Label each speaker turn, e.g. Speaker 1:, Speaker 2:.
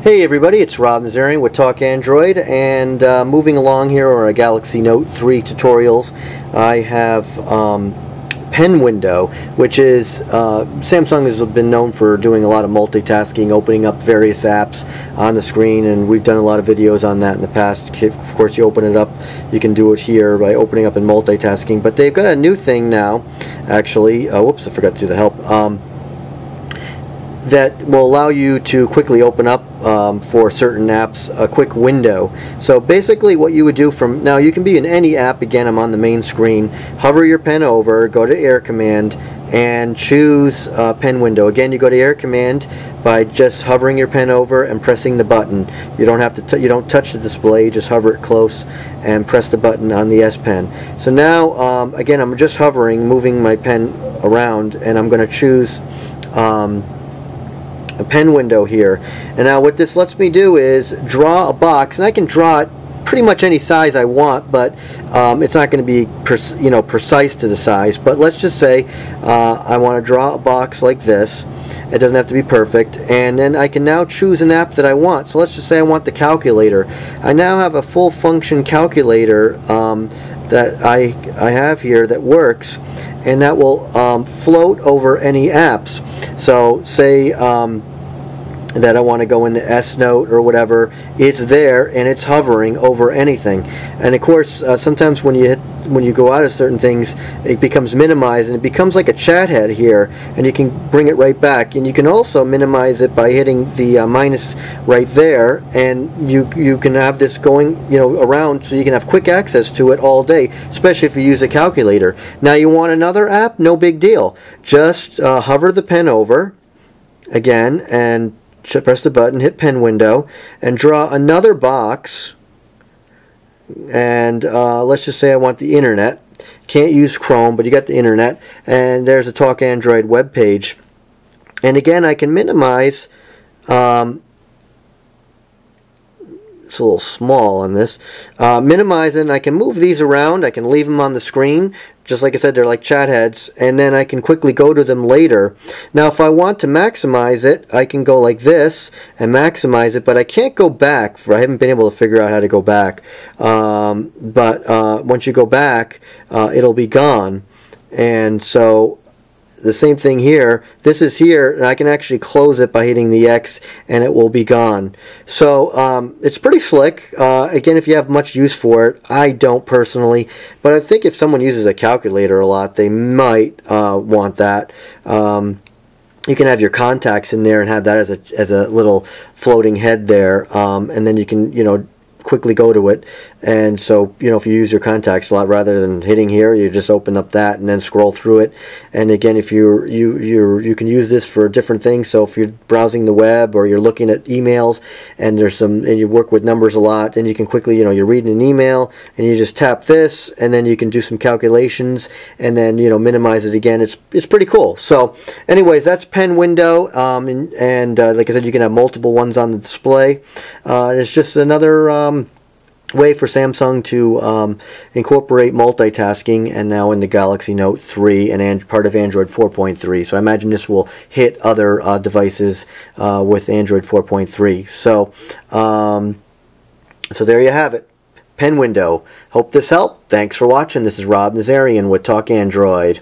Speaker 1: Hey everybody, it's Rob Nazarian with Talk Android and uh, moving along here on a Galaxy Note 3 tutorials I have um, Pen Window which is uh, Samsung has been known for doing a lot of multitasking opening up various apps on the screen and we've done a lot of videos on that in the past. Of course you open it up you can do it here by opening up and multitasking but they've got a new thing now actually. Uh, whoops I forgot to do the help. Um, that will allow you to quickly open up um, for certain apps a quick window. So basically what you would do from now you can be in any app again I'm on the main screen hover your pen over go to air command and choose uh, pen window. Again you go to air command by just hovering your pen over and pressing the button. You don't have to you don't touch the display just hover it close and press the button on the S Pen. So now um, again I'm just hovering moving my pen around and I'm going to choose um, a pen window here. And now what this lets me do is draw a box, and I can draw it pretty much any size I want, but um, it's not going to be you know precise to the size. But let's just say uh, I want to draw a box like this. It doesn't have to be perfect. And then I can now choose an app that I want. So let's just say I want the calculator. I now have a full function calculator um, that I, I have here that works and that will um, float over any apps. So say um, that I want to go into S Note or whatever, it's there and it's hovering over anything. And of course, uh, sometimes when you hit, when you go out of certain things, it becomes minimized and it becomes like a chat head here, and you can bring it right back. And you can also minimize it by hitting the uh, minus right there, and you you can have this going you know around, so you can have quick access to it all day, especially if you use a calculator. Now you want another app? No big deal. Just uh, hover the pen over again and press the button, hit pen window, and draw another box. And uh, let's just say I want the internet. Can't use Chrome, but you got the internet. And there's a Talk Android web page. And again, I can minimize. Um, it's a little small on this. Uh, and I can move these around. I can leave them on the screen just like I said, they're like chat heads, and then I can quickly go to them later. Now, if I want to maximize it, I can go like this and maximize it, but I can't go back. For I haven't been able to figure out how to go back. Um, but uh, once you go back, uh, it'll be gone. And so the same thing here. This is here, and I can actually close it by hitting the X, and it will be gone. So um, it's pretty slick. Uh, again, if you have much use for it, I don't personally, but I think if someone uses a calculator a lot, they might uh, want that. Um, you can have your contacts in there and have that as a as a little floating head there, um, and then you can you know quickly go to it. And so, you know, if you use your contacts a lot rather than hitting here, you just open up that and then scroll through it. And again, if you you you you can use this for different things. So if you're browsing the web or you're looking at emails and there's some and you work with numbers a lot, then you can quickly, you know, you're reading an email and you just tap this and then you can do some calculations and then, you know, minimize it again. It's it's pretty cool. So, anyways, that's pen window um, and, and uh, like I said, you can have multiple ones on the display. Uh, it's just another um, way for Samsung to um, incorporate multitasking and now in the Galaxy Note 3 and part of Android 4.3 so I imagine this will hit other uh, devices uh, with Android 4.3 so um, so there you have it. Pen window. Hope this helped. Thanks for watching. This is Rob Nazarian with Talk Android